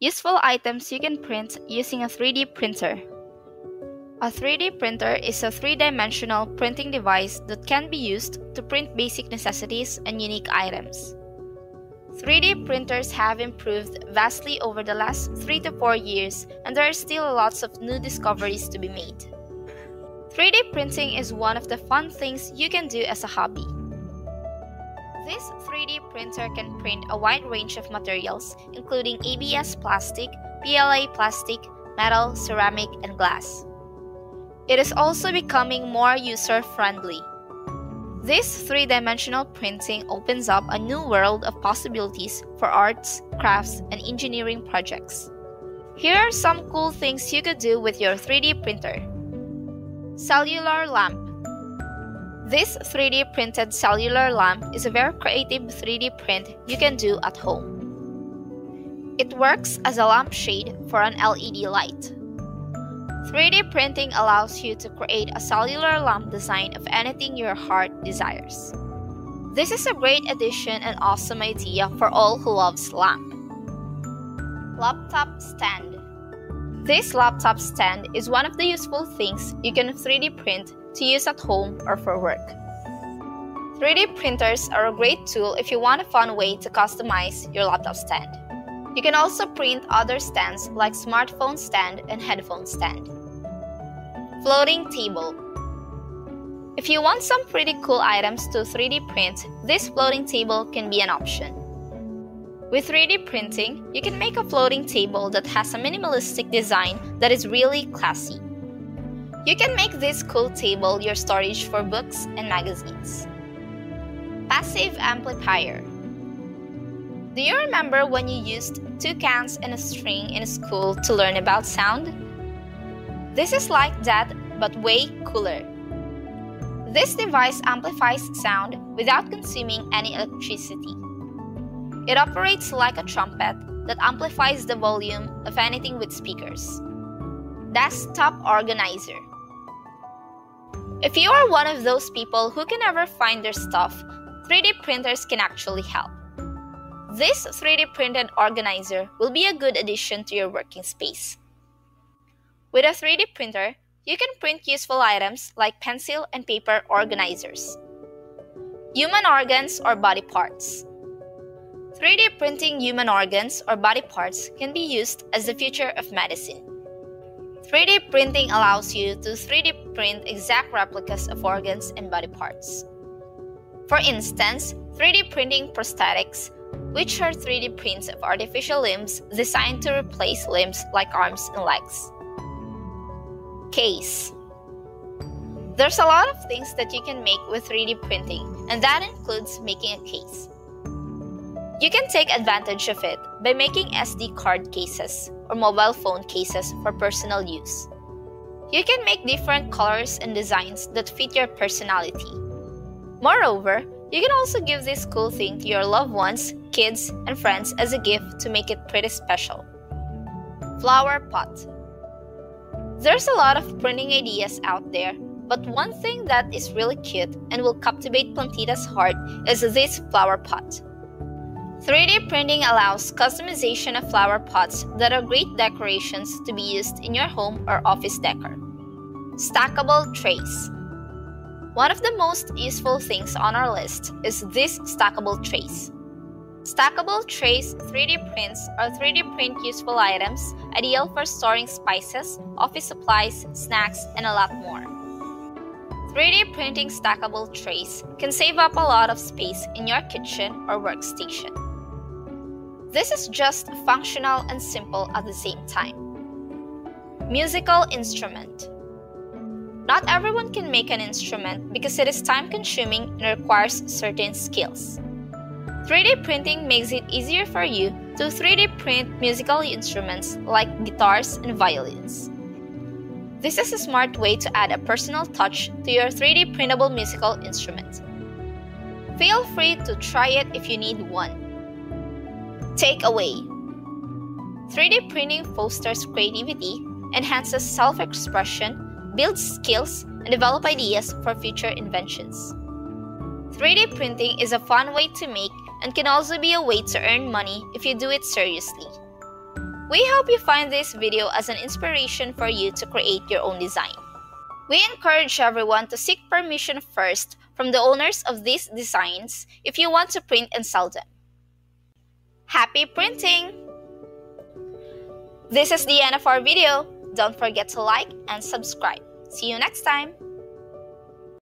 Useful items you can print using a 3D printer. A 3D printer is a three dimensional printing device that can be used to print basic necessities and unique items. 3D printers have improved vastly over the last 3 to 4 years, and there are still lots of new discoveries to be made. 3D printing is one of the fun things you can do as a hobby. This 3D printer can print a wide range of materials, including ABS plastic, PLA plastic, metal, ceramic, and glass. It is also becoming more user friendly. This three dimensional printing opens up a new world of possibilities for arts, crafts, and engineering projects. Here are some cool things you could do with your 3D printer. Cellular lamp. This 3D printed cellular lamp is a very creative 3D print you can do at home. It works as a lampshade for an LED light. 3D printing allows you to create a cellular lamp design of anything your heart desires. This is a great addition and awesome idea for all who loves lamp. Laptop stand. This laptop stand is one of the useful things you can 3D print to use at home or for work. 3D printers are a great tool if you want a fun way to customize your laptop stand. You can also print other stands like smartphone stand and headphone stand. Floating table. If you want some pretty cool items to 3D print, this floating table can be an option. With 3D printing, you can make a floating table that has a minimalistic design that is really classy. You can make this cool table your storage for books and magazines. Passive amplifier. Do you remember when you used two cans and a string in school to learn about sound? This is like that, but way cooler. This device amplifies sound without consuming any electricity. It operates like a trumpet that amplifies the volume of anything with speakers. Desktop organizer. If you are one of those people who can never find their stuff, 3D printers can actually help. This 3D printed organizer will be a good addition to your working space. With a 3D printer, you can print useful items like pencil and paper organizers, human organs or body parts. 3D printing human organs or body parts can be used as the future of medicine. 3D printing allows you to 3D print exact replicas of organs and body parts. For instance, 3D printing prosthetics, which are 3D prints of artificial limbs designed to replace limbs like arms and legs. Case There's a lot of things that you can make with 3D printing, and that includes making a case. You can take advantage of it by making SD card cases or mobile phone cases for personal use. You can make different colors and designs that fit your personality. Moreover, you can also give this cool thing to your loved ones, kids, and friends as a gift to make it pretty special. Flower pot. There's a lot of printing ideas out there, but one thing that is really cute and will captivate Plantita's heart is this flower pot. 3D printing allows customization of flower pots that are great decorations to be used in your home or office decor. Stackable trays. One of the most useful things on our list is this stackable trays. Stackable trays 3D prints are 3D print useful items ideal for storing spices, office supplies, snacks, and a lot more. 3D printing stackable trays can save up a lot of space in your kitchen or workstation. This is just functional and simple at the same time. Musical instrument. Not everyone can make an instrument because it is time consuming and requires certain skills. 3D printing makes it easier for you to 3D print musical instruments like guitars and violins. This is a smart way to add a personal touch to your 3D printable musical instrument. Feel free to try it if you need one. Takeaway 3D printing fosters creativity, enhances self expression, builds skills, and develops ideas for future inventions. 3D printing is a fun way to make and can also be a way to earn money if you do it seriously. We hope you find this video as an inspiration for you to create your own design. We encourage everyone to seek permission first from the owners of these designs if you want to print and sell them. Happy printing! This is the end of our video. Don't forget to like and subscribe. See you next time!